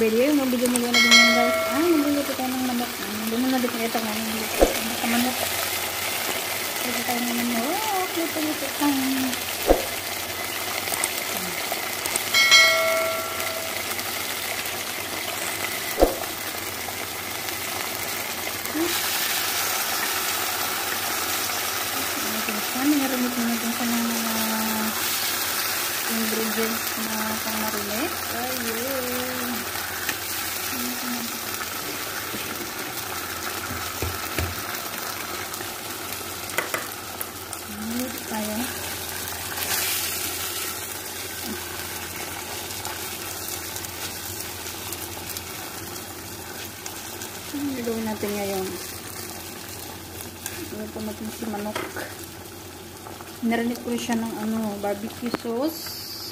video, yung mga video mo na din yan guys. Ah, nagluluto tayo ng manok. Ah, Hindi mo na din ito nga. Nagluluto tayo ng manok. Luto tayo ng manok. Luto, luto tayo. Ano narinig mo natin sa mga ingredients na pang-marinate. Ayun. Ayun tayo. Ano gagawin natin ngayon? Ito natin si manok. Narinig ko siya ng ano, barbecue sauce.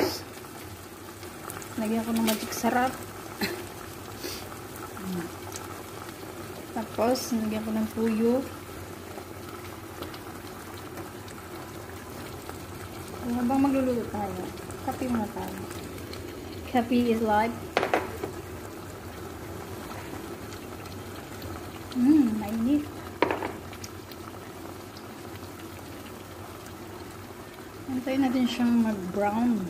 Lagyan ko ng magic sarap. Tapos, lagyan ko ng puyo. Habang magluluto tayo, kape muna tayo. Kape is life. Antayin natin siyang mag-brown.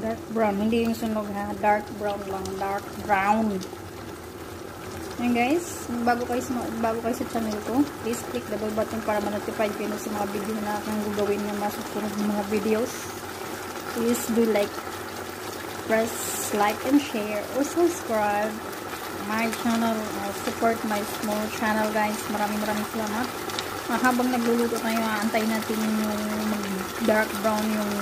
Dark brown. Hindi yung sunog ha. Dark brown lang. Dark brown. Ayan guys. Bago kayo, bago kayo sa channel ko, please click the bell button para ma-notify kayo sa mga video na aking gagawin ng masusunod mga videos. Please do like, press like and share or subscribe my channel. Uh, support my small channel guys. Maraming maraming salamat. Uh, habang nagluluto tayo, antayin natin yung dark brown yung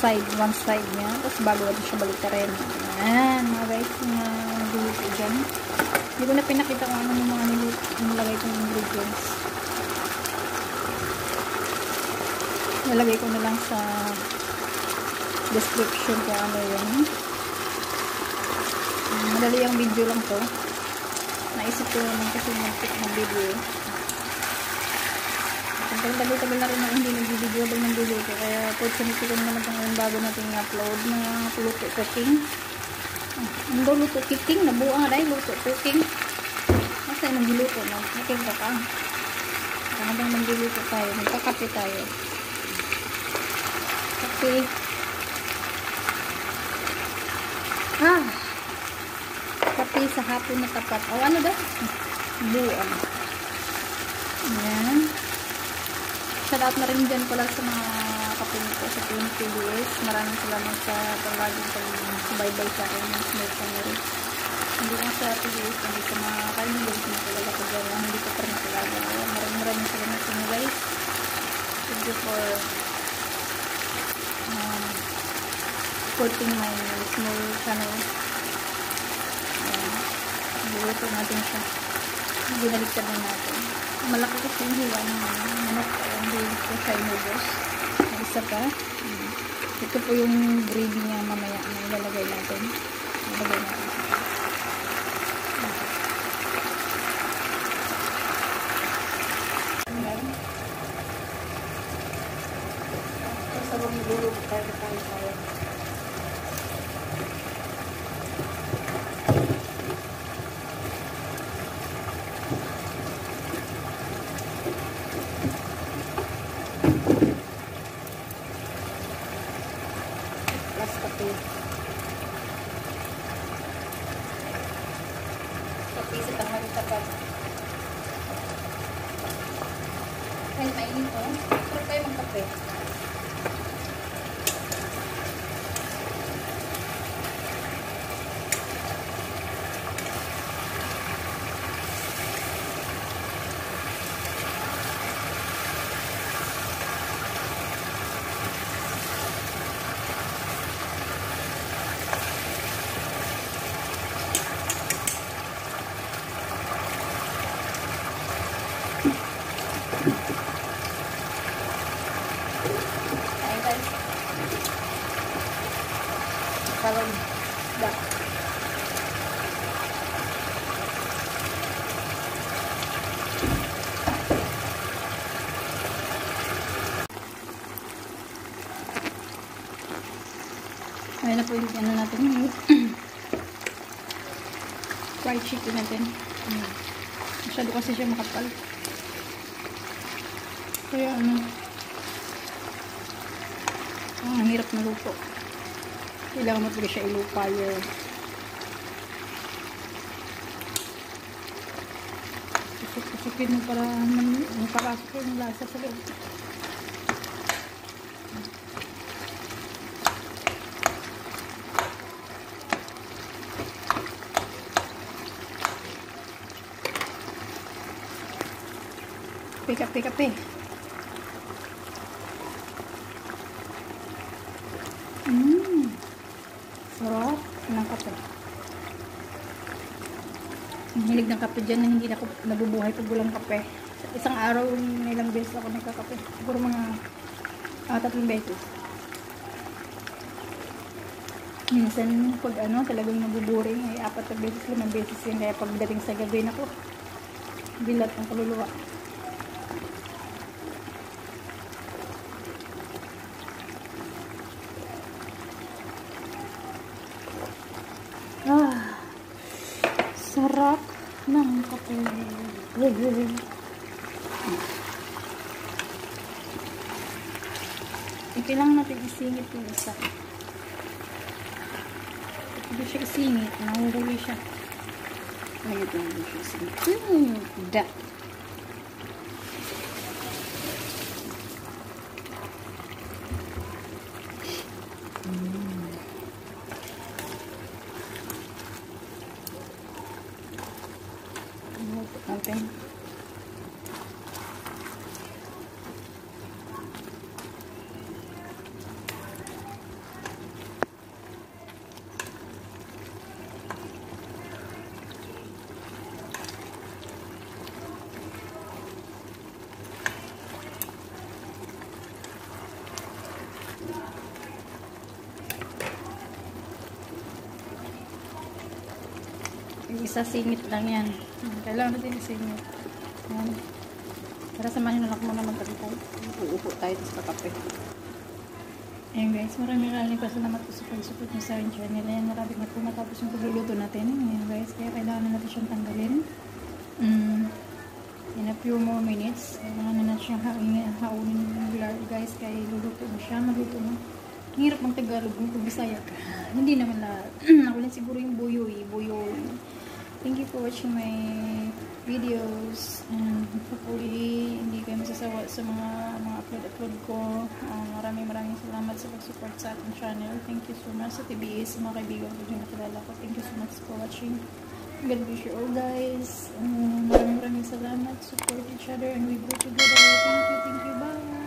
side, one side niya. Tapos bago natin siya balik rin. Ayan, mga guys, yung uh, niluluto dyan. Hindi ko na pinakita kung ano yung mga nilagay kong ingredients. Nalagay ko na lang sa description kung ano yun. Madali ang video lang to. Naisip ko naman kasi mag-pick ng video. Ang tagal-tagal na rin na hindi nag-video habang nanduluto. Kaya opportunity ko naman itong ngayon bago natin i-upload na luto cooking. Ah, ang daw luto cooking, nabuo nga dahil luto cooking. Masa yung nagluto na, nakin ka. Kaya habang nagluto tayo, magkakape tayo. Kape. Ah! Kape sa hapon na tapat. O ano daw? Buwan. Ayan. Shoutout na rin dyan pala sa mga kapatid ko sa Team PBS. Maraming salamat sa palaging pag-subaybay sa akin ng small channel. Hindi lang sa PBS, hindi sa mga kaibigan ko nakalala ko dyan hindi ko pa rin nakalala. Maraming maraming salamat sa inyo guys. Thank you for uh, supporting my small channel. Ayan. Niluto natin siya. Binaliktad na natin. Malaki kasi yung hiwa ng manok. Hindi ko siya inubos. Isa pa. Ito po yung gravy niya mamaya na ilalagay natin. Ilalagay natin. Ayan. Tapos habang niluluto tayo tayo tayo. plus kape. Kape sa tanghali tapat. Kahit mainit po, sarap kayo magkape. Ayan guys. Parang da. Ayan na po yung ano natin. fried chicken natin. Masyado kasi siya makapal. Kaya ano, ah, ang hirap na luto. Kailangan mo talaga siya ilupire. Kusuk-kusukin mo para mapapasok yung lasa sa loob. Kape, kape, kape. Mmm. Sarap ng kape. Ang hilig ng kape dyan na hindi na ako nabubuhay pag walang kape. Isang araw, ilang beses ako nagkakape. Siguro mga uh, tatlong beses. Minsan, pag ano, talagang nabuboring, ay apat na beses, limang beses yun. Kaya pagdating sa gabi na ko, bilat ng kaluluwa. Sarap ng kape. Ito lang natin isingit yung isa. Hindi siya isingit, nahuhuli siya. Ayun hindi siya isingit. Hmm, da. natin. Isa singit lang yan. Kailangan natin isingit. Yan. Para samahin na lang muna magkakita. Uupo tayo sa kape. Ayan guys, maraming maraming pasalamat po sa pag-support niyo sa aking channel. Ayan, marami na po matapos yung pagluluto natin. Ayan guys, kaya kailangan na natin siyang tanggalin. Mm. In a few more minutes, kailangan na natin siyang haunin, haunin guys, kaya luluto na siya, maluto na. Ang hirap ng Tagalog kung Bisaya ka. Hindi naman lahat. Ako lang siguro yung buyoy, buyoy. Thank you for watching my videos and hopefully hindi kayo masasawa sa mga mga upload-upload ko. Uh, maraming maraming salamat sa pag-support sa ating channel. Thank you so much sa TBS, sa mga kaibigan ko dyan nakilala ko. Thank you so much for watching. God bless you all guys. Um, maraming maraming salamat. Support each other and we grow together. Thank you, thank you. Bye!